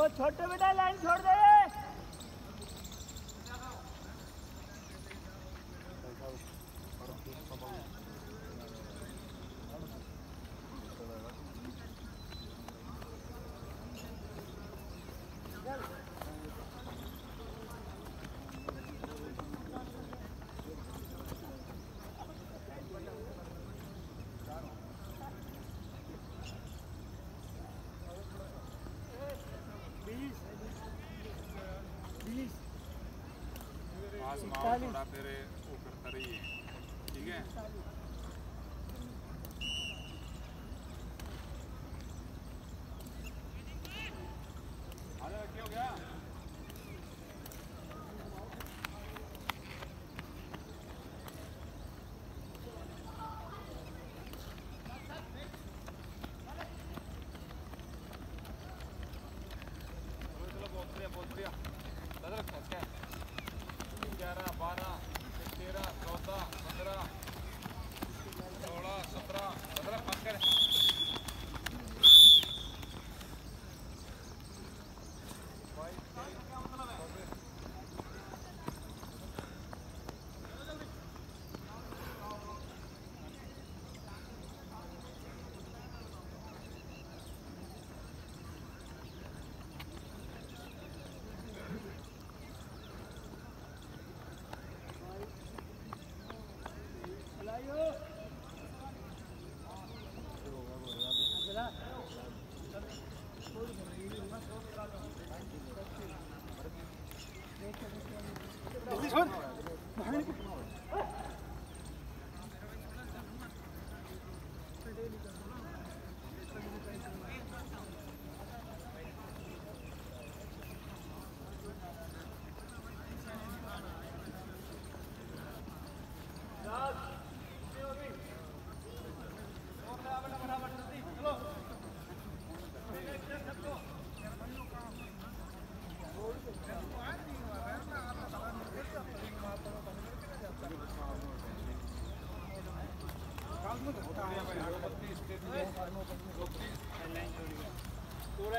और छोटे बेटा लाइन छोड़ दे। माओ थोड़ा फिर वो करता रहिए। ठीक है? क्या हो गया?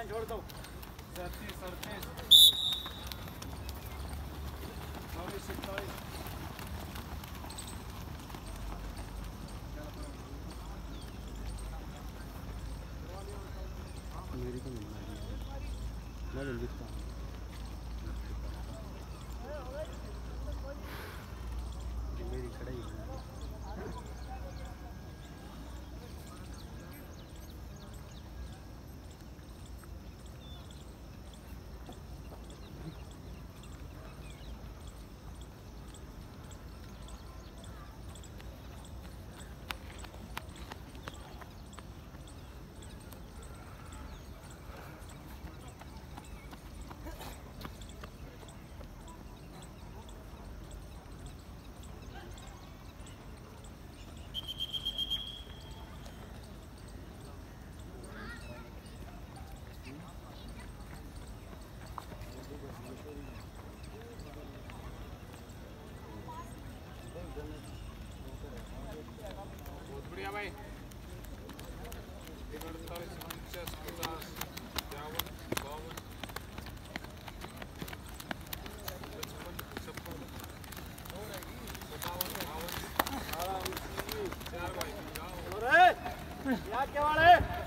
छोड़ दो सैंतीस अड़तीस चौबीस मेरी तो नहीं ਬਾਕੇ ਵਾਲੇ